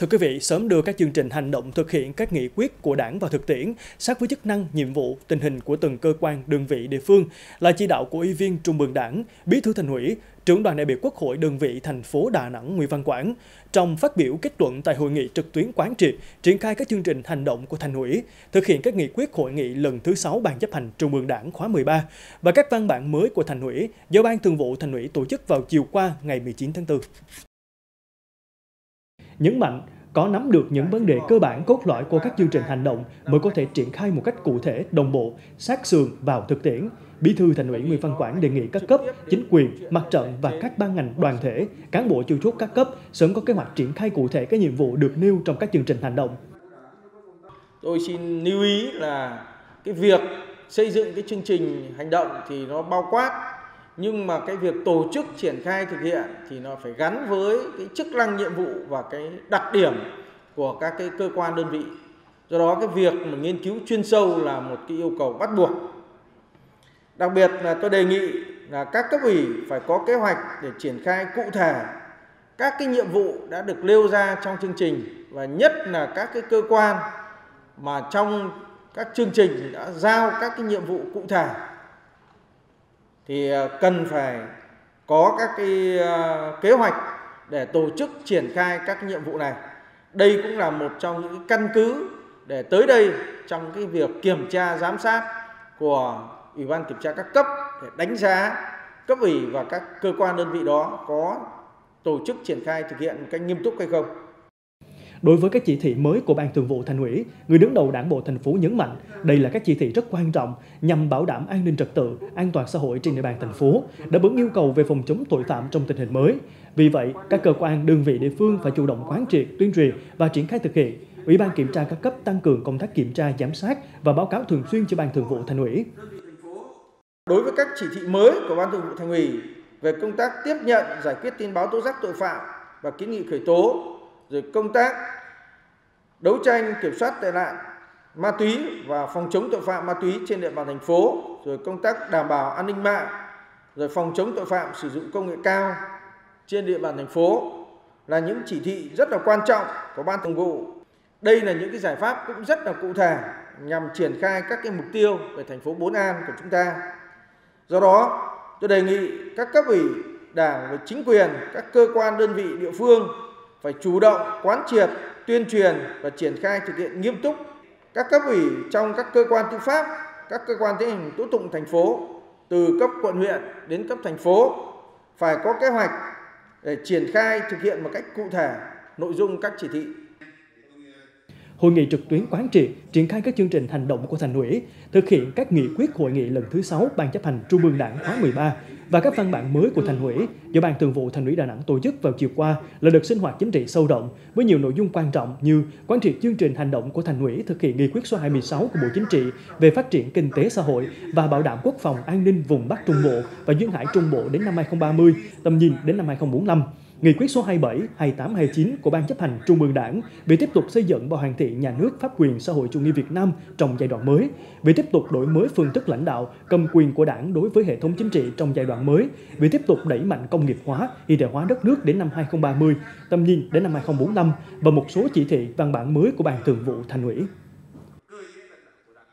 Thưa quý vị, sớm đưa các chương trình hành động thực hiện các nghị quyết của đảng vào thực tiễn, sát với chức năng, nhiệm vụ, tình hình của từng cơ quan, đơn vị địa phương là chỉ đạo của Ủy viên Trung ương Đảng, Bí thư Thành ủy, trưởng đoàn đại biểu Quốc hội đơn vị thành phố Đà Nẵng Nguyễn Văn Quảng. Trong phát biểu kết luận tại hội nghị trực tuyến quán triệt triển khai các chương trình hành động của Thành ủy, thực hiện các nghị quyết hội nghị lần thứ 6 Ban chấp hành Trung ương Đảng khóa 13 và các văn bản mới của Thành ủy do Ban Thường vụ Thành ủy tổ chức vào chiều qua ngày 19 tháng 4 nhấn mạnh có nắm được những vấn đề cơ bản cốt lõi của các chương trình hành động mới có thể triển khai một cách cụ thể, đồng bộ, sát sườn vào thực tiễn. Bí thư Thành ủy Nguyễn Văn Quảng đề nghị các cấp, chính quyền, mặt trận và các ban ngành đoàn thể, cán bộ chủ chốt các cấp sớm có kế hoạch triển khai cụ thể các nhiệm vụ được nêu trong các chương trình hành động. Tôi xin lưu ý là cái việc xây dựng cái chương trình hành động thì nó bao quát nhưng mà cái việc tổ chức triển khai thực hiện thì nó phải gắn với cái chức năng nhiệm vụ và cái đặc điểm của các cái cơ quan đơn vị. Do đó cái việc mà nghiên cứu chuyên sâu là một cái yêu cầu bắt buộc. Đặc biệt là tôi đề nghị là các cấp ủy phải có kế hoạch để triển khai cụ thể các cái nhiệm vụ đã được nêu ra trong chương trình và nhất là các cái cơ quan mà trong các chương trình đã giao các cái nhiệm vụ cụ thể thì à, cần phải có các cái à, kế hoạch để tổ chức triển khai các nhiệm vụ này. Đây cũng là một trong những căn cứ để tới đây trong cái việc kiểm tra, giám sát của Ủy ban kiểm tra các cấp để đánh giá cấp ủy và các cơ quan đơn vị đó có tổ chức triển khai thực hiện một cách nghiêm túc hay không. Đối với các chỉ thị mới của Ban Thường vụ Thành ủy, người đứng đầu Đảng bộ thành phố nhấn mạnh đây là các chỉ thị rất quan trọng nhằm bảo đảm an ninh trật tự, an toàn xã hội trên địa bàn thành phố, đáp ứng yêu cầu về phòng chống tội phạm trong tình hình mới. Vì vậy, các cơ quan, đơn vị địa phương phải chủ động quán triệt, tuyên truyền và triển khai thực hiện. Ủy ban kiểm tra các cấp tăng cường công tác kiểm tra, giám sát và báo cáo thường xuyên cho Ban Thường vụ Thành ủy. Đối với các chỉ thị mới của Ban Thường vụ Thành ủy về công tác tiếp nhận, giải quyết tin báo tố giác tội phạm và kiến nghị khởi tố rồi công tác đấu tranh kiểm soát tệ nạn ma túy và phòng chống tội phạm ma túy trên địa bàn thành phố, rồi công tác đảm bảo an ninh mạng, rồi phòng chống tội phạm sử dụng công nghệ cao trên địa bàn thành phố là những chỉ thị rất là quan trọng của ban thường vụ. Đây là những cái giải pháp cũng rất là cụ thể nhằm triển khai các cái mục tiêu về thành phố Bốn An của chúng ta. Do đó, tôi đề nghị các cấp ủy, đảng và chính quyền, các cơ quan đơn vị địa phương phải chủ động quán triệt, tuyên truyền và triển khai thực hiện nghiêm túc các cấp ủy trong các cơ quan tư pháp, các cơ quan tiến hành tố tụng thành phố từ cấp quận huyện đến cấp thành phố. Phải có kế hoạch để triển khai thực hiện một cách cụ thể nội dung các chỉ thị. Hội nghị trực tuyến quán triệt, triển khai các chương trình hành động của Thành ủy, thực hiện các nghị quyết hội nghị lần thứ 6 Ban chấp hành Trung ương Đảng khóa 13 và các văn bản mới của Thành ủy do Ban Thường vụ Thành ủy Đà Nẵng tổ chức vào chiều qua là đợt sinh hoạt chính trị sâu rộng với nhiều nội dung quan trọng như quán triệt chương trình hành động của Thành ủy thực hiện nghị quyết số 26 của Bộ Chính trị về phát triển kinh tế xã hội và bảo đảm quốc phòng an ninh vùng Bắc Trung Bộ và duyên hải Trung Bộ đến năm 2030, tầm nhìn đến năm 2045 Nghị quyết số 27, 28, 29 của Ban chấp hành Trung ương Đảng về tiếp tục xây dựng và hoàn thiện nhà nước pháp quyền xã hội chủ nghĩa Việt Nam trong giai đoạn mới, về tiếp tục đổi mới phương thức lãnh đạo, cầm quyền của Đảng đối với hệ thống chính trị trong giai đoạn mới, về tiếp tục đẩy mạnh công nghiệp hóa, hiện đại hóa đất nước đến năm 2030, tầm nhìn đến năm 2045 và một số chỉ thị văn bản mới của Ban Thường vụ Thành ủy.